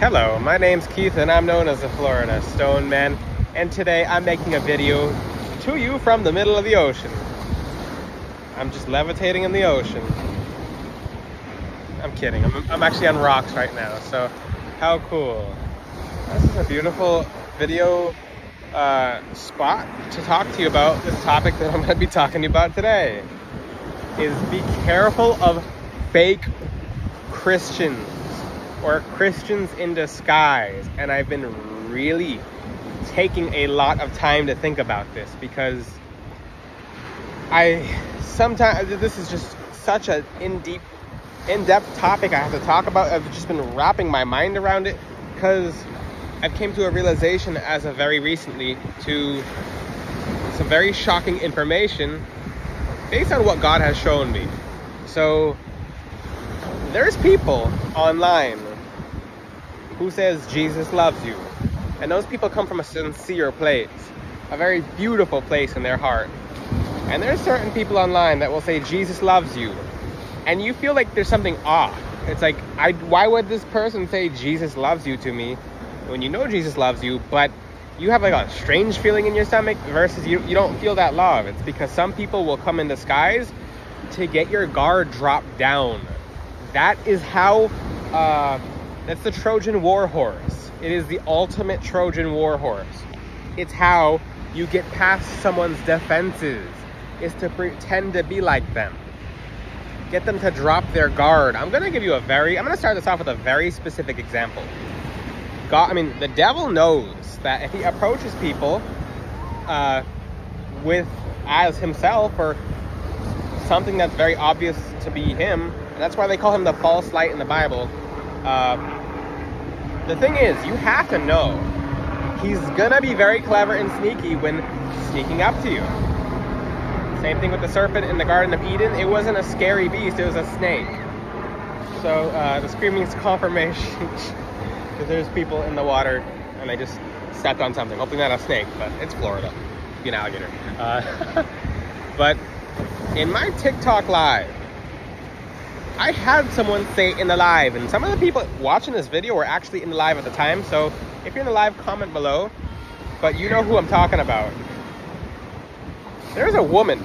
Hello, my name's Keith and I'm known as the Florida Stone Man, and today I'm making a video to you from the middle of the ocean. I'm just levitating in the ocean. I'm kidding, I'm, I'm actually on rocks right now, so how cool. This is a beautiful video uh, spot to talk to you about this topic that I'm going to be talking to you about today. Is be careful of fake Christians or Christians in disguise. And I've been really taking a lot of time to think about this because I sometimes this is just such an in deep in-depth topic I have to talk about. I've just been wrapping my mind around it because I've came to a realization as of very recently to some very shocking information based on what God has shown me. So there's people online who says Jesus loves you. And those people come from a sincere place, a very beautiful place in their heart. And there's certain people online that will say Jesus loves you. And you feel like there's something off. It's like, I, why would this person say Jesus loves you to me when you know Jesus loves you, but you have like a strange feeling in your stomach versus you, you don't feel that love? It's because some people will come in disguise to get your guard dropped down that is how uh, that's the Trojan war horse. It is the ultimate Trojan war horse. It's how you get past someone's defenses. Is to pretend to be like them. Get them to drop their guard. I'm gonna give you a very. I'm gonna start this off with a very specific example. God, I mean, the devil knows that if he approaches people uh, with as himself or something that's very obvious to be him, and that's why they call him the false light in the Bible. Uh, the thing is, you have to know he's gonna be very clever and sneaky when sneaking up to you. Same thing with the serpent in the Garden of Eden. It wasn't a scary beast, it was a snake. So uh, the screaming is confirmation because there's people in the water and they just stepped on something. Hopefully not a snake, but it's Florida. Be an alligator. Uh, but in my TikTok live, I had someone say in the live, and some of the people watching this video were actually in the live at the time. So if you're in the live, comment below. But you know who I'm talking about. There's a woman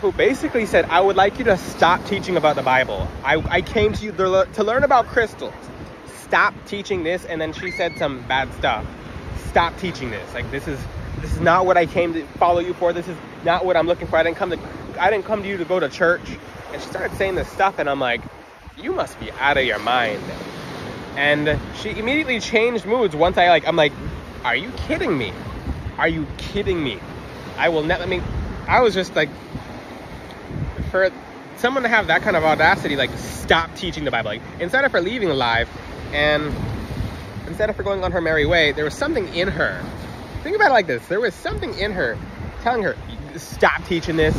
who basically said, I would like you to stop teaching about the Bible. I, I came to you to learn about crystals. Stop teaching this. And then she said some bad stuff. Stop teaching this. Like this is this is not what I came to follow you for. This is not what I'm looking for. I didn't come to I didn't come to you to go to church. And she started saying this stuff, and I'm like, you must be out of your mind. And she immediately changed moods once I like, I'm like, are you kidding me? Are you kidding me? I will never, I mean, I was just like, for someone to have that kind of audacity, like, stop teaching the Bible. Like, instead of her leaving alive, and instead of her going on her merry way, there was something in her. Think about it like this there was something in her telling her, stop teaching this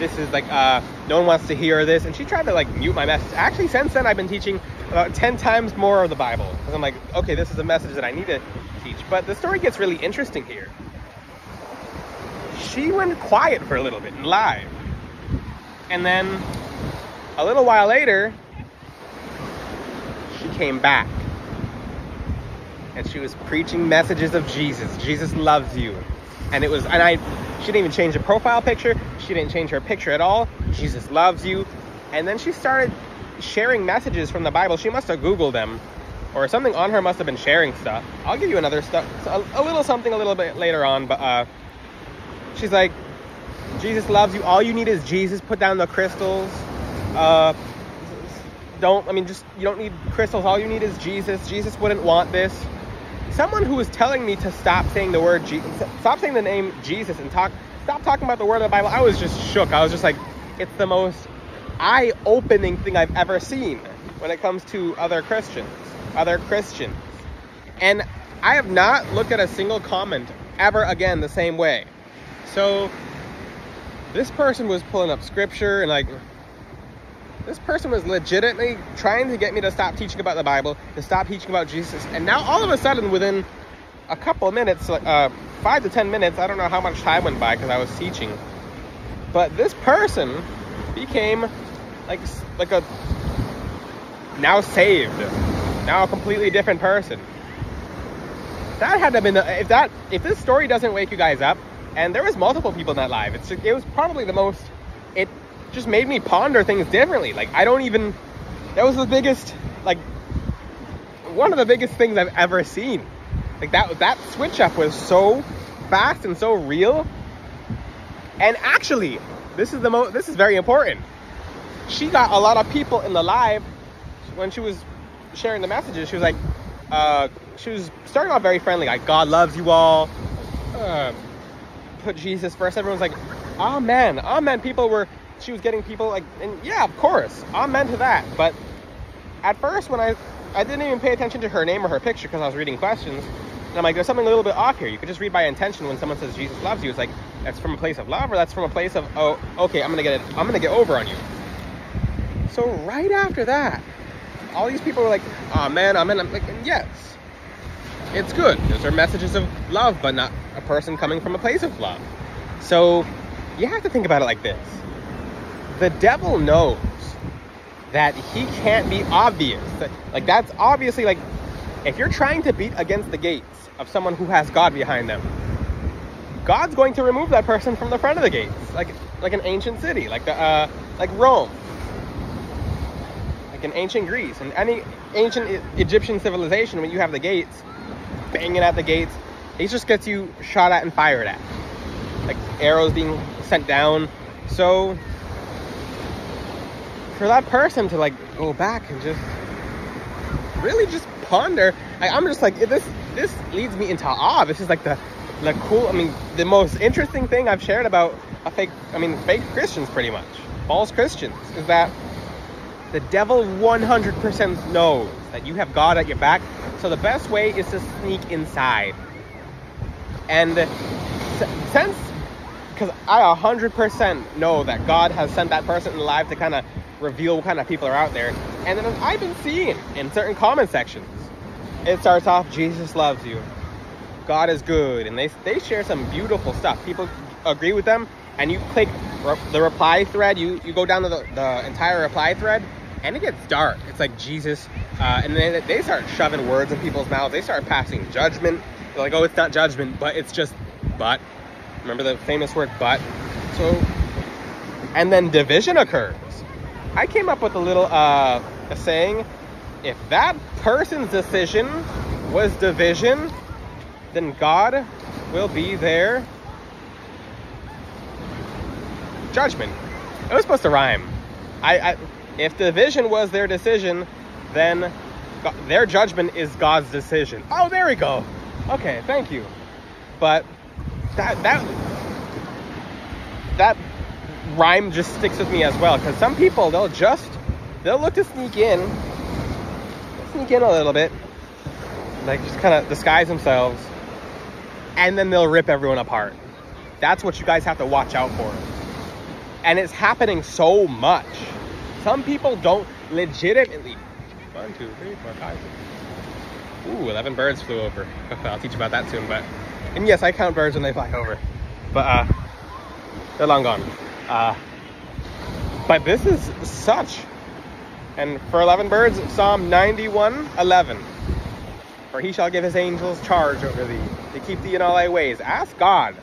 this is like uh, no one wants to hear this. And she tried to like mute my message. Actually since then i've been teaching about 10 times more of the bible. Because i'm like okay this is a message that i need to teach. But the story gets really interesting here. She went quiet for a little bit and live and then a little while later she came back. And she was preaching messages of jesus. Jesus loves you and it was and i she didn't even change the profile picture. She didn't change her picture at all. Jesus loves you. And then she started sharing messages from the Bible. She must have Googled them. Or something on her must have been sharing stuff. I'll give you another stuff, a, a little something a little bit later on. But uh, she's like, Jesus loves you. All you need is Jesus. Put down the crystals. Uh, don't, I mean, just, you don't need crystals. All you need is Jesus. Jesus wouldn't want this someone who was telling me to stop saying the word Jesus, stop saying the name Jesus and talk, stop talking about the word of the Bible. I was just shook. I was just like, it's the most eye-opening thing I've ever seen when it comes to other Christians, other Christians. And I have not looked at a single comment ever again the same way. So this person was pulling up scripture and like this person was legitimately trying to get me to stop teaching about the Bible, to stop teaching about Jesus. And now all of a sudden, within a couple of minutes, uh, five to 10 minutes, I don't know how much time went by because I was teaching. But this person became like, like a now saved now a completely different person. That had to been if that if this story doesn't wake you guys up, and there was multiple people in that live. It's it was probably the most. Just made me ponder things differently. Like I don't even. That was the biggest like one of the biggest things I've ever seen. Like that that switch up was so fast and so real. And actually, this is the most this is very important. She got a lot of people in the live when she was sharing the messages. She was like, uh, she was starting off very friendly, like God loves you all. Uh, put Jesus first. Everyone's like, Amen, Amen. People were she was getting people like, and yeah, of course, Amen to that. But at first, when I I didn't even pay attention to her name or her picture because I was reading questions. And I'm like, there's something a little bit off here. You could just read by intention when someone says Jesus loves you. It's like that's from a place of love, or that's from a place of oh, okay, I'm gonna get it. I'm gonna get over on you. So right after that, all these people were like, oh man, I'm in. I'm like, yes, it's good. Those are messages of love, but not a person coming from a place of love. So you have to think about it like this: the devil knows that he can't be obvious. Like that's obviously like if you're trying to beat against the gates of someone who has God behind them, God's going to remove that person from the front of the gates, like like an ancient city, like the uh, like Rome, like in ancient Greece, and any ancient Egyptian civilization. When you have the gates, banging at the gates, it just gets you shot at and fired at, like arrows being sent down. So for that person to like go back and just really just ponder. I, I'm just like this. This leads me into awe. This is like the the cool. I mean, the most interesting thing I've shared about a fake. I mean, fake Christians, pretty much false Christians, is that the devil 100% knows that you have God at your back. So the best way is to sneak inside. And since, because I 100% know that God has sent that person in life to kind of reveal what kind of people are out there. And then I've been seeing in certain comment sections, it starts off, Jesus loves you. God is good. And they, they share some beautiful stuff. People agree with them. And you click re- the reply thread, you, you go down to the, the entire reply thread, and it gets dark. It's like Jesus. Uh, and then they start shoving words in people's mouths. They start passing judgment. They're like, oh, it's not judgment, but it's just but. Remember the famous word but? So, and then division occurs. I came up with a little uh, a saying if that person's decision was division, then God will be their judgment. It was supposed to rhyme. I, I if division was their decision, then God, their judgment is God's decision. Oh, there we go. Okay, thank you. But that that that rhyme just sticks with me as well because some people they'll just they'll look to sneak in sneak in a little bit like just kind of disguise themselves and then they'll rip everyone apart. That's what you guys have to watch out for. And it's happening so much. Some people don't legitimately one two three four five ooh 11 birds flew over. I'll teach you about that soon but and yes i count birds when they fly over but uh they're long gone uh, but this is such. And for 11 birds, Psalm 91 11. For he shall give his angels charge over thee to keep thee in all thy ways. Ask God.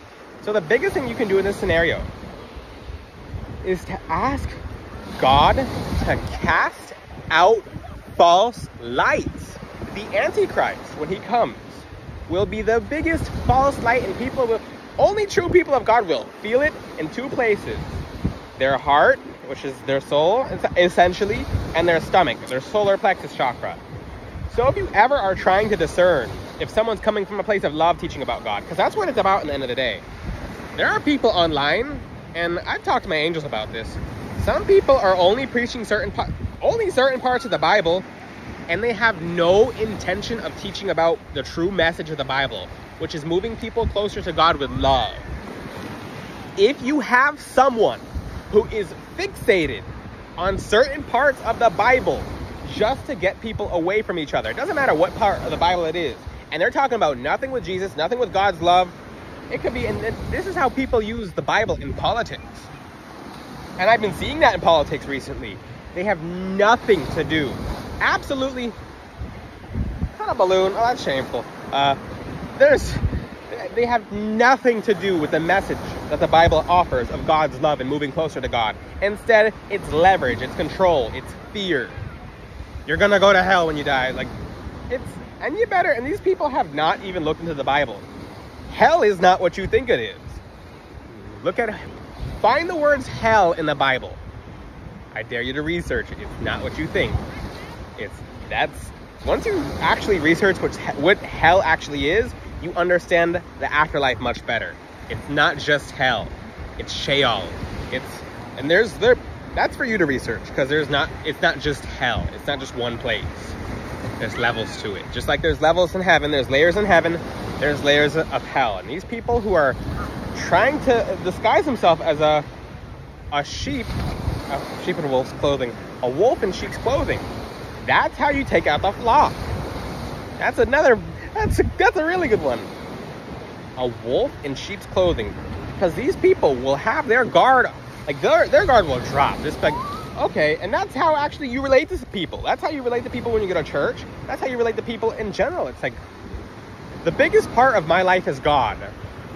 So the biggest thing you can do in this scenario is to ask God to cast out false lights. The Antichrist, when he comes, will be the biggest false light, and people will, only true people of God will feel it in two places their heart, which is their soul, essentially, and their stomach, their solar plexus chakra. So if you ever are trying to discern if someone's coming from a place of love teaching about God, because that's what it's about in the end of the day. There are people online, and I've talked to my angels about this. Some people are only preaching certain only certain parts of the Bible, and they have no intention of teaching about the true message of the Bible, which is moving people closer to God with love. If you have someone who is fixated on certain parts of the Bible just to get people away from each other. It doesn't matter what part of the Bible it is. And they're talking about nothing with Jesus, nothing with God's love. It could be, and this is how people use the Bible in politics. And I've been seeing that in politics recently. They have nothing to do, absolutely not a balloon. Oh, that's shameful. Uh, there's, they have nothing to do with the message that the Bible offers of God's love and moving closer to God. Instead, it's leverage, it's control, it's fear. You're gonna go to hell when you die. Like, it's, and you better, and these people have not even looked into the Bible. Hell is not what you think it is. Look at, find the words hell in the Bible. I dare you to research it. It's not what you think. It's, that's, once you actually research what, what hell actually is, you understand the afterlife much better. It's not just hell. It's Sheol. It's and there's there that's for you to research because there's not it's not just hell. It's not just one place. There's levels to it. Just like there's levels in heaven, there's layers in heaven, there's layers of hell. And these people who are trying to disguise themselves as a a sheep, a sheep in wolf's clothing, a wolf in sheep's clothing. That's how you take out the flock. That's another that's a, that's a really good one. A wolf in sheep's clothing. Because these people will have their guard, like their, their guard will drop. Just like, okay, and that's how actually you relate to people. That's how you relate to people when you go to church. That's how you relate to people in general. It's like, the biggest part of my life is God.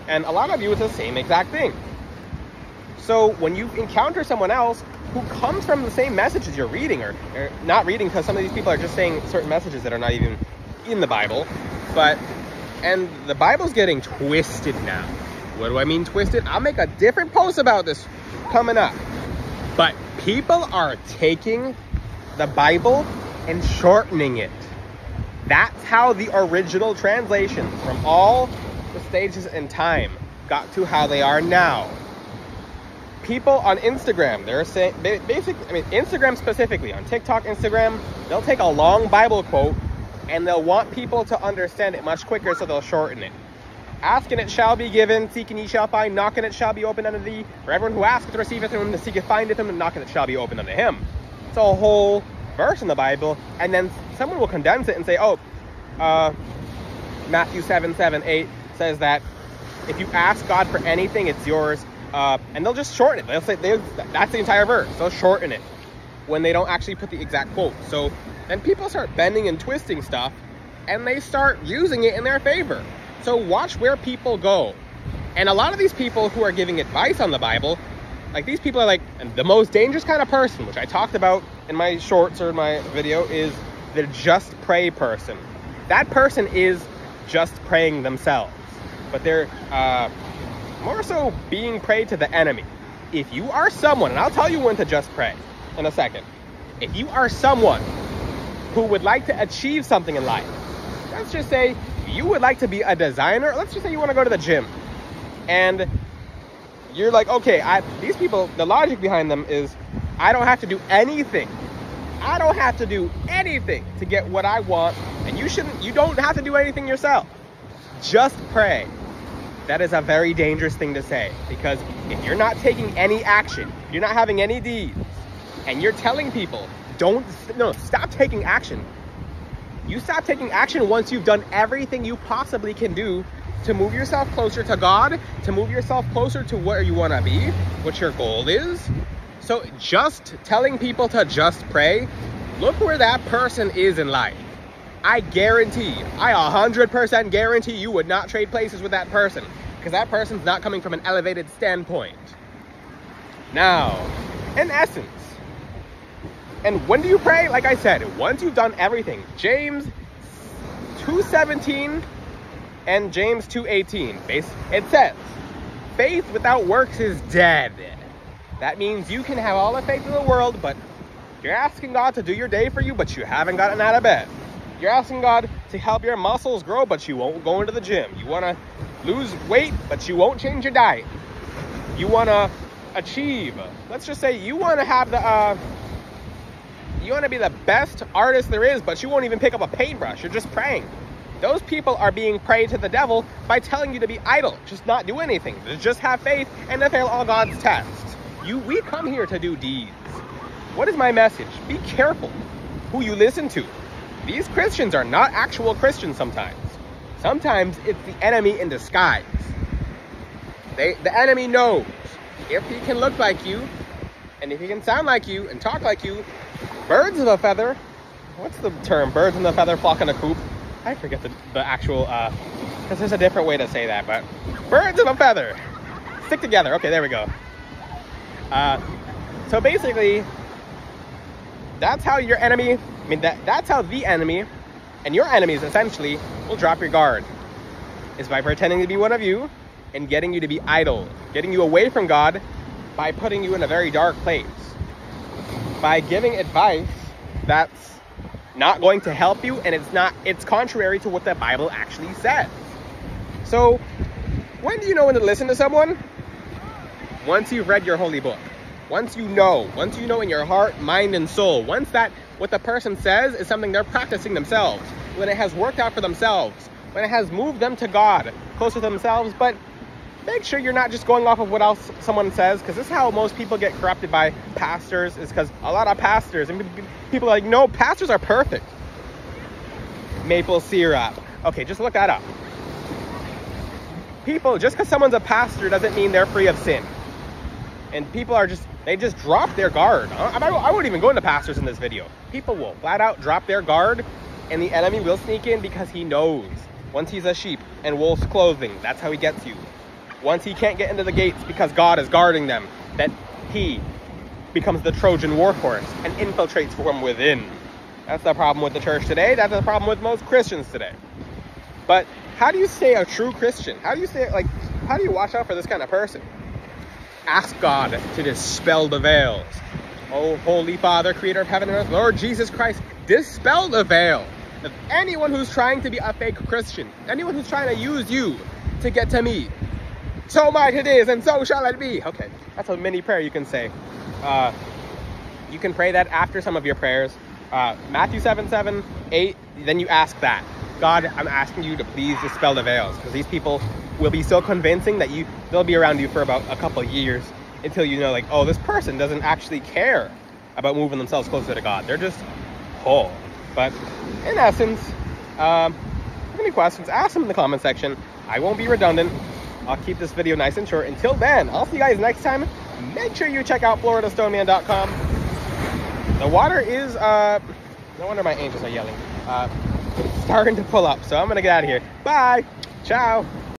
And a lot of you, it's the same exact thing. So when you encounter someone else who comes from the same messages you're reading, or, or not reading because some of these people are just saying certain messages that are not even in the Bible, but, and the Bible's getting twisted now. What do I mean twisted? I'll make a different post about this coming up. But people are taking the Bible and shortening it. That's how the original translations from all the stages in time got to how they are now. People on Instagram, they're saying, basically, I mean, Instagram specifically, on TikTok, Instagram, they'll take a long Bible quote and they'll want people to understand it much quicker, so they'll shorten it. Asking it shall be given, seeking ye shall find, knocking it shall be opened unto thee. For everyone who asketh receiveth, and the seeketh findeth him, and knocking it shall be opened unto him. It's a whole verse in the Bible, and then someone will condense it and say, oh, uh, Matthew 7, 7, 8 says that if you ask God for anything, it's yours. Uh, and they'll just shorten it. They'll say they'll, that's the entire verse. They'll shorten it when they don't actually put the exact quote. So then people start bending and twisting stuff and they start using it in their favor. So watch where people go. And a lot of these people who are giving advice on the Bible, like these people are like the most dangerous kind of person, which I talked about in my shorts or in my video, is the just pray person. That person is just praying themselves, but they're uh, more so being prayed to the enemy. If you are someone, and I'll tell you when to just pray in a second. If you are someone who would like to achieve something in life, let's just say you would like to be a designer, let's just say you want to go to the gym, and you're like, okay, I, these people, the logic behind them is I don't have to do anything. I don't have to do anything to get what I want, and you shouldn't, you don't have to do anything yourself. Just pray. That is a very dangerous thing to say because if you're not taking any action, you're not having any deeds, and you're telling people, don't, no, stop taking action. You stop taking action once you've done everything you possibly can do to move yourself closer to God, to move yourself closer to where you want to be, what your goal is. So just telling people to just pray, look where that person is in life. I guarantee, I 100% guarantee you would not trade places with that person because that person's not coming from an elevated standpoint. Now, in essence, and when do you pray? Like I said, once you've done everything. James 2:17 and James 2:18. It says, "Faith without works is dead." That means you can have all the faith in the world, but you're asking God to do your day for you, but you haven't gotten out of bed. You're asking God to help your muscles grow, but you won't go into the gym. You want to lose weight, but you won't change your diet. You want to achieve. Let's just say you want to have the uh, you want to be the best artist there is, but you won't even pick up a paintbrush. You're just praying. Those people are being prayed to the devil by telling you to be idle, just not do anything, just have faith and to fail all God's tests. You, we come here to do deeds. What is my message? Be careful who you listen to. These Christians are not actual Christians sometimes. Sometimes it's the enemy in disguise. They, the enemy knows if he can look like you, and if he can sound like you and talk like you, birds of a feather, what's the term? Birds in the feather flock in a coop. I forget the, the actual, uh, because there's a different way to say that, but birds of a feather stick together. Okay, there we go. Uh, so basically, that's how your enemy, I mean, that, that's how the enemy and your enemies essentially will drop your guard. Is by pretending to be one of you and getting you to be idle, getting you away from God by putting you in a very dark place. By giving advice that's not going to help you and it's not it's contrary to what the Bible actually says. So, when do you know when to listen to someone? Once you've read your holy book. Once you know, once you know in your heart, mind, and soul, once that what the person says is something they're practicing themselves, when it has worked out for themselves, when it has moved them to God, closer to themselves, but make sure you're not just going off of what else someone says, because this is how most people get corrupted by pastors, is because a lot of pastors, and people are like, no, pastors are perfect. Maple syrup. Okay, just look that up. People, just because someone's a pastor doesn't mean they're free of sin. And people are just they just drop their guard. I, I, I wouldn't even go into pastors in this video. People will flat out drop their guard, and the enemy will sneak in because he knows once he's a sheep in wolf's clothing, that's how he gets you. Once he can't get into the gates because God is guarding them, that he becomes the Trojan war horse and infiltrates from within. That's the problem with the church today. That's the problem with most Christians today. But how do you stay a true Christian? How do you stay like how do you watch out for this kind of person? ask God to dispel the veils. Oh, Holy Father, Creator of heaven and earth, Lord Jesus Christ, dispel the veil of anyone who's trying to be a fake Christian, anyone who's trying to use you to get to me. So might it is, and so shall it be. Okay, that's a mini prayer you can say. Uh, you can pray that after some of your prayers. Uh, Matthew 7 7, 8, then you ask that. God, I'm asking you to please dispel the veils because these people will be so convincing that you they'll be around you for about a couple years until you know like oh this person doesn't actually care about moving themselves closer to God. They're just whole. But in essence, um, any questions, ask them in the comment section. I won't be redundant. I'll keep this video nice and short. Until then, I'll see you guys next time. Make sure you check out FloridaStoneman.com. The water is, uh, no wonder my angels are yelling. Uh, starting to pull up, so I'm gonna get out of here. Bye. Ciao.